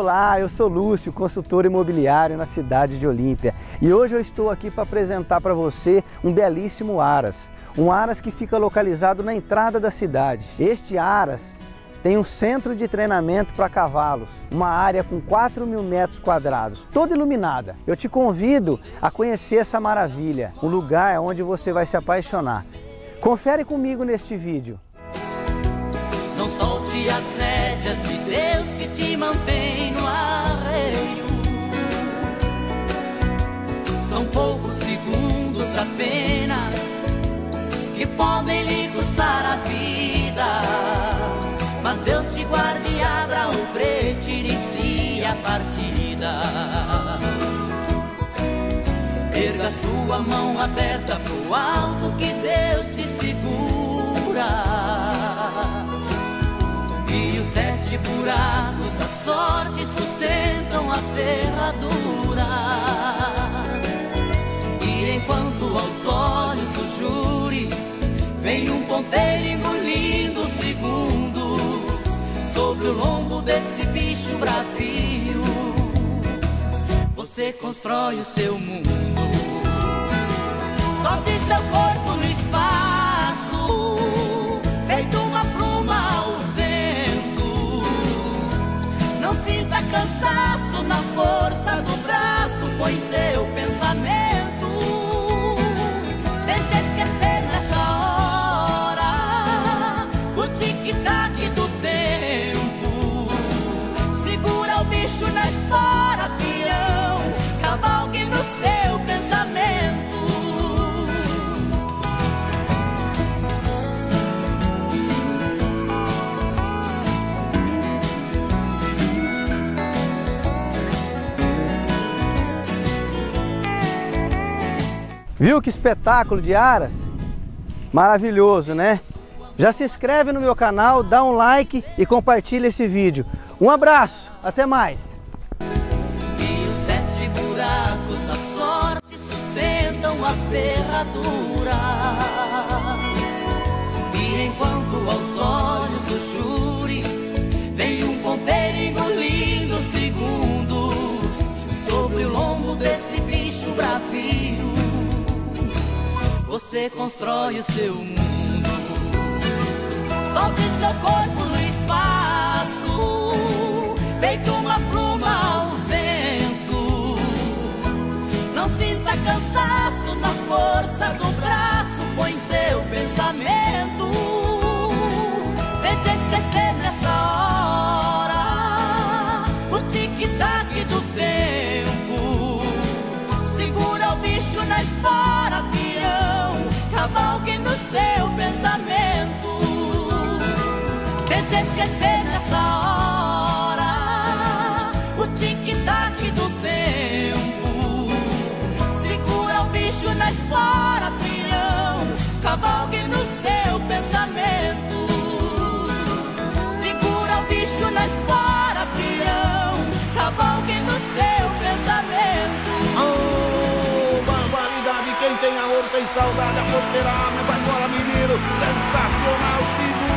Olá, eu sou Lúcio, consultor imobiliário na cidade de Olímpia e hoje eu estou aqui para apresentar para você um belíssimo aras. Um aras que fica localizado na entrada da cidade. Este aras tem um centro de treinamento para cavalos, uma área com 4 mil metros quadrados, toda iluminada. Eu te convido a conhecer essa maravilha, um lugar onde você vai se apaixonar. Confere comigo neste vídeo. Não solte as de Deus que te mantém no arreio. São poucos segundos apenas que podem lhe custar a vida. Mas Deus te guarde abra o brete, inicie a partida. Erga sua mão aberta pro alto que Deus te segura. E sete buracos da sorte sustentam a ferradura. E enquanto aos olhos do júri vem um ponteiro engolindo segundos sobre o lombo desse bicho bravio, você constrói o seu mundo. Solte seu corpo no braço, Viu que espetáculo de aras? Maravilhoso, né? Já se inscreve no meu canal, dá um like e compartilha esse vídeo. Um abraço, até mais! Ferradura. E enquanto aos olhos você constrói o seu mundo. Solte seu corpo no espaço, feito uma pluma ao vento. Não sinta cansaço na força do braço, cavalgue no seu pensamento. Segura o bicho na espora, peão, cavalgue no seu pensamento. Oh, barbaridade, quem tem amor tem saudade, a porteira abre, vai embora menino, sensacional, se